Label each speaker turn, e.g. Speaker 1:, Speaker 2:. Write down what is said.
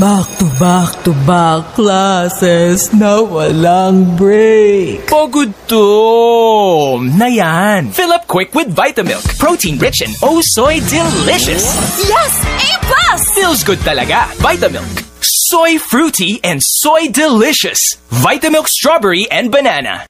Speaker 1: Back to back to back classes na walang break.
Speaker 2: Pagod to. Na yan. Fill up quick with Vitamilk. Protein rich and oh soy delicious.
Speaker 3: Yes! A plus!
Speaker 2: Feels good talaga. Vitamilk. Soy fruity and soy delicious. Vitamilk strawberry and banana.